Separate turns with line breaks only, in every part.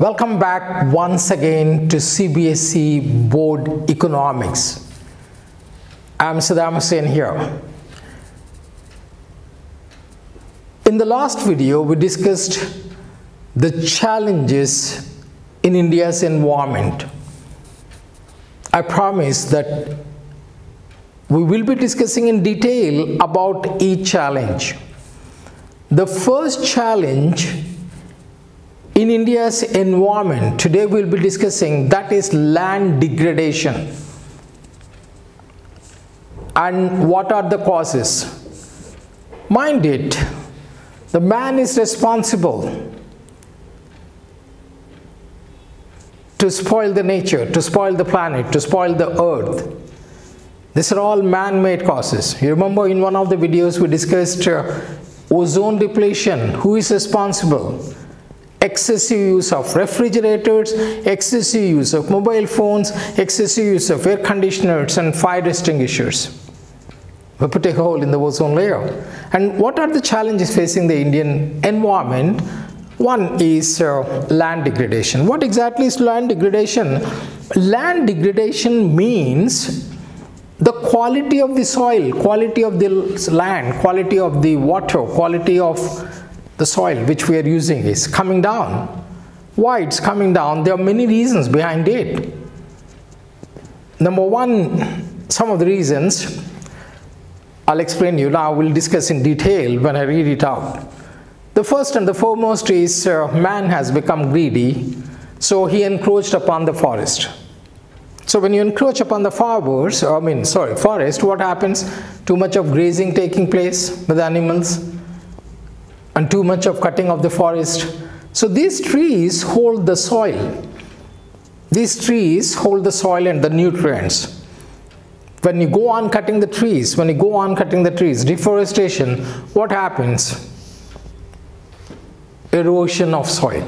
Welcome back once again to CBSE Board Economics. I'm Saddam Hussain here. In the last video, we discussed the challenges in India's environment. I promise that we will be discussing in detail about each challenge. The first challenge in India's environment, today we'll be discussing that is land degradation. And what are the causes? Mind it, the man is responsible to spoil the nature, to spoil the planet, to spoil the earth. These are all man-made causes. You remember in one of the videos we discussed uh, ozone depletion. Who is responsible? Excessive use of refrigerators, excessive use of mobile phones, excessive use of air conditioners and fire extinguishers. We put a hole in the ozone layer. And what are the challenges facing the Indian environment? One is uh, land degradation. What exactly is land degradation? Land degradation means the quality of the soil, quality of the land, quality of the water, quality of the soil which we are using is coming down. Why it's coming down? There are many reasons behind it. Number one, some of the reasons I'll explain you now, we'll discuss in detail when I read it out. The first and the foremost is uh, man has become greedy, so he encroached upon the forest. So when you encroach upon the forest, I mean, sorry, forest, what happens? Too much of grazing taking place with animals, and too much of cutting of the forest. So these trees hold the soil. These trees hold the soil and the nutrients. When you go on cutting the trees, when you go on cutting the trees, deforestation, what happens? Erosion of soil.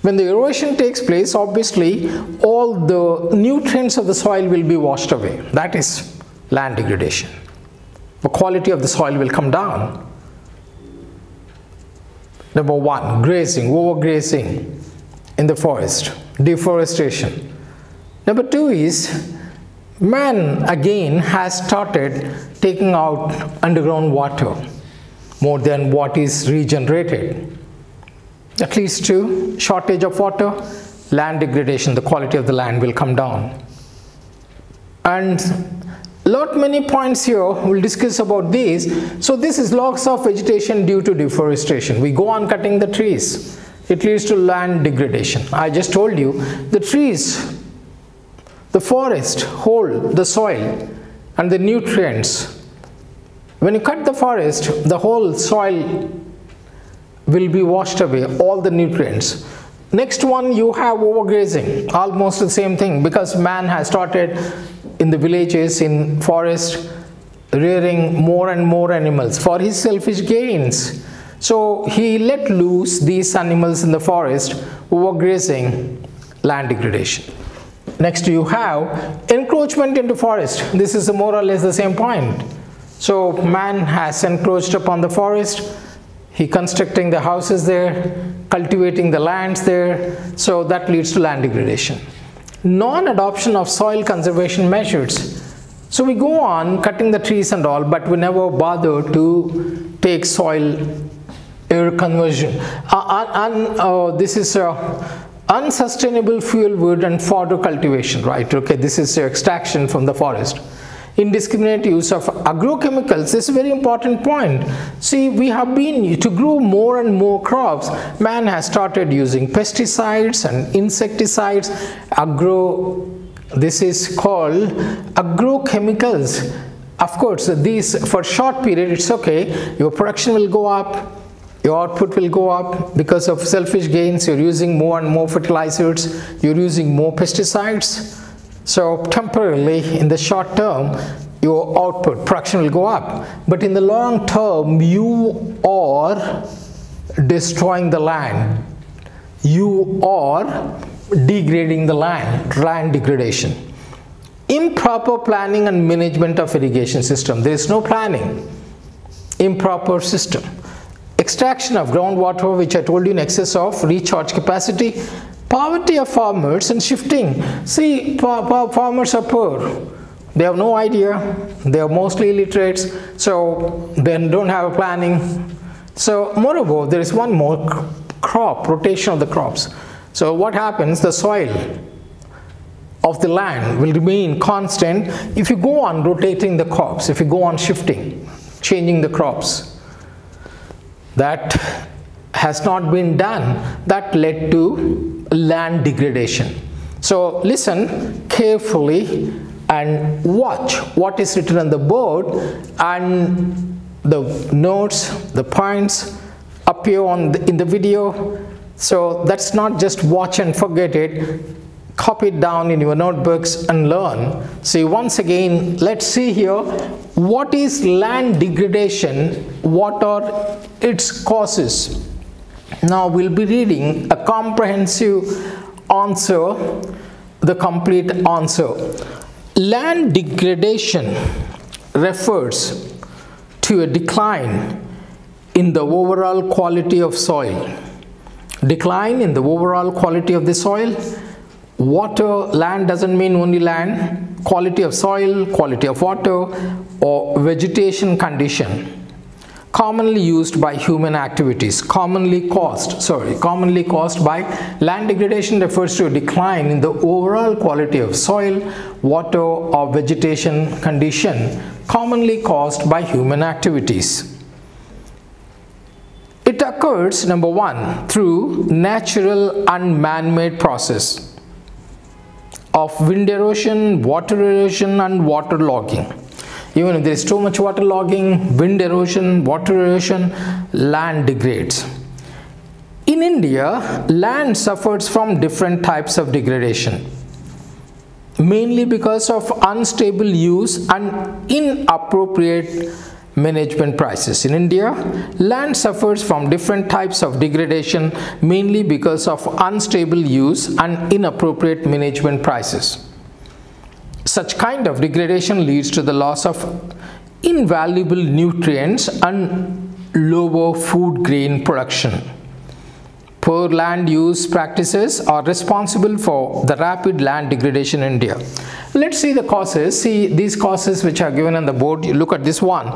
When the erosion takes place, obviously all the nutrients of the soil will be washed away. That is land degradation. The quality of the soil will come down. Number one, grazing, overgrazing in the forest, deforestation. Number two is man again has started taking out underground water more than what is regenerated. At least two, shortage of water, land degradation, the quality of the land will come down. And lot many points here. We'll discuss about these. So this is loss of vegetation due to deforestation. We go on cutting the trees. It leads to land degradation. I just told you the trees the forest hold the soil and the nutrients. When you cut the forest the whole soil will be washed away all the nutrients. Next one you have overgrazing. Almost the same thing because man has started in the villages in forest rearing more and more animals for his selfish gains. So he let loose these animals in the forest overgrazing land degradation. Next you have encroachment into forest. This is more or less the same point. So man has encroached upon the forest. He constructing the houses there cultivating the lands there. So that leads to land degradation non-adoption of soil conservation measures. So we go on cutting the trees and all, but we never bother to take soil air conversion. Uh, uh, uh, this is unsustainable fuel wood and fodder cultivation, right? Okay, this is extraction from the forest indiscriminate use of agrochemicals is a very important point. See, we have been, to grow more and more crops, man has started using pesticides and insecticides, agro, this is called agrochemicals. Of course, these, for short period, it's okay, your production will go up, your output will go up. Because of selfish gains, you're using more and more fertilizers, you're using more pesticides, so temporarily in the short term, your output production will go up. But in the long term, you are destroying the land. You are degrading the land, land degradation. Improper planning and management of irrigation system. There is no planning. Improper system. Extraction of groundwater, which I told you in excess of recharge capacity Poverty of farmers and shifting. See, farmers are poor. They have no idea. They are mostly illiterates, so they don't have a planning. So, moreover, there is one more crop, rotation of the crops. So, what happens? The soil of the land will remain constant if you go on rotating the crops, if you go on shifting, changing the crops. That has not been done. That led to land degradation. So listen carefully and watch what is written on the board and the notes, the points appear on the, in the video. So that's not just watch and forget it copy it down in your notebooks and learn. See, once again, let's see here what is land degradation, what are its causes. Now, we'll be reading a comprehensive answer, the complete answer. Land degradation refers to a decline in the overall quality of soil. Decline in the overall quality of the soil water land doesn't mean only land quality of soil quality of water or vegetation condition commonly used by human activities commonly caused sorry commonly caused by land degradation refers to a decline in the overall quality of soil water or vegetation condition commonly caused by human activities it occurs number one through natural and man-made process of wind erosion, water erosion and water logging. Even if there is too much water logging, wind erosion, water erosion, land degrades. In India, land suffers from different types of degradation mainly because of unstable use and inappropriate management prices. In India, land suffers from different types of degradation mainly because of unstable use and inappropriate management prices. Such kind of degradation leads to the loss of invaluable nutrients and lower food grain production. Poor land use practices are responsible for the rapid land degradation in India. Let's see the causes. See these causes which are given on the board. You look at this one.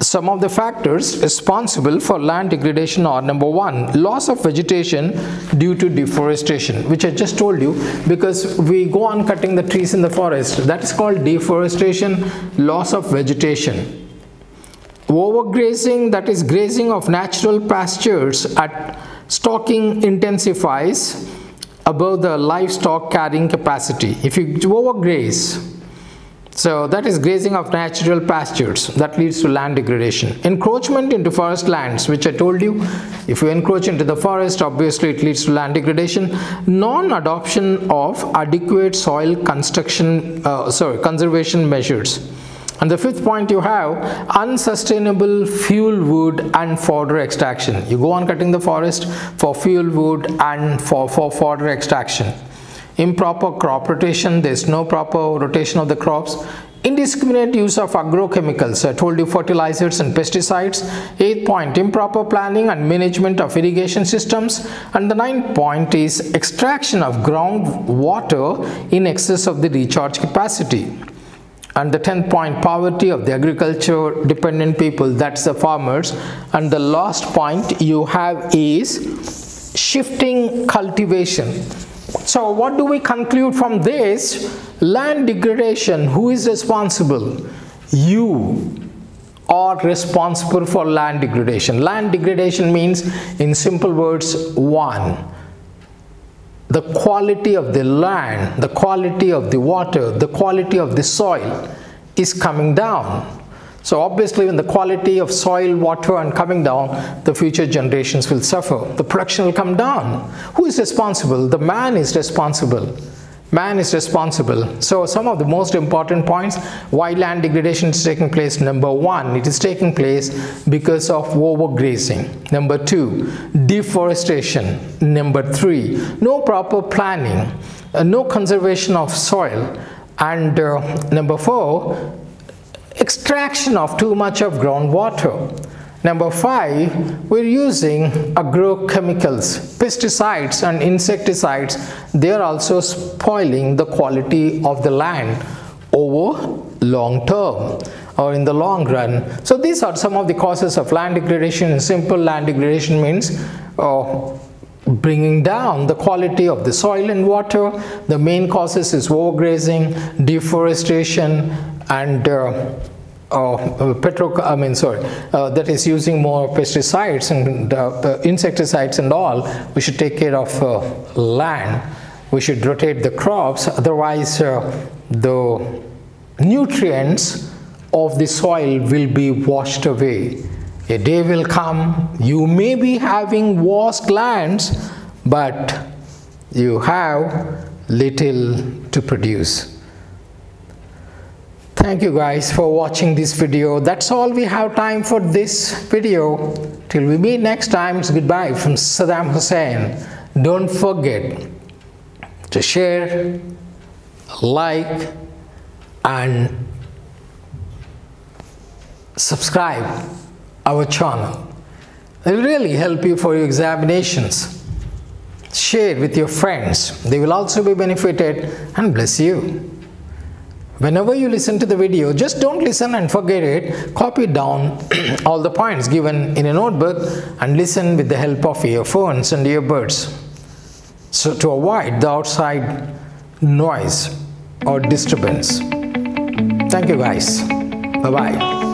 Some of the factors responsible for land degradation are number one, loss of vegetation due to deforestation, which I just told you because we go on cutting the trees in the forest. That is called deforestation, loss of vegetation. Overgrazing, that is grazing of natural pastures at Stocking intensities above the livestock carrying capacity. If you overgraze, so that is grazing of natural pastures that leads to land degradation. Encroachment into forest lands, which I told you, if you encroach into the forest, obviously it leads to land degradation. Non-adoption of adequate soil construction, uh, sorry, conservation measures and the fifth point you have unsustainable fuel wood and fodder extraction. You go on cutting the forest for fuel wood and for, for fodder extraction. Improper crop rotation, there is no proper rotation of the crops. Indiscriminate use of agrochemicals, I told you fertilizers and pesticides. Eighth point, improper planning and management of irrigation systems. And the ninth point is extraction of groundwater in excess of the recharge capacity and the 10th point poverty of the agriculture dependent people that's the farmers and the last point you have is shifting cultivation so what do we conclude from this? Land degradation who is responsible? You are responsible for land degradation. Land degradation means in simple words one. The quality of the land, the quality of the water, the quality of the soil is coming down. So obviously when the quality of soil, water and coming down, the future generations will suffer. The production will come down. Who is responsible? The man is responsible man is responsible so some of the most important points why land degradation is taking place number one it is taking place because of overgrazing number two deforestation number three no proper planning uh, no conservation of soil and uh, number four extraction of too much of groundwater Number five, we're using agrochemicals, pesticides and insecticides. They are also spoiling the quality of the land over long term or in the long run. So these are some of the causes of land degradation. Simple land degradation means uh, bringing down the quality of the soil and water. The main causes is overgrazing, deforestation, and uh, uh, petro I mean sorry uh, that is using more pesticides and uh, insecticides and all we should take care of uh, land. We should rotate the crops. Otherwise uh, the nutrients of the soil will be washed away. A day will come you may be having vast lands but you have little to produce Thank you guys for watching this video. That's all we have time for this video. Till we meet next time, it's goodbye from Saddam Hussein. Don't forget to share, like, and subscribe our channel. It will really help you for your examinations. Share with your friends. They will also be benefited and bless you. Whenever you listen to the video, just don't listen and forget it. Copy down all the points given in a notebook and listen with the help of earphones and earbuds. So to avoid the outside noise or disturbance. Thank you guys. Bye-bye.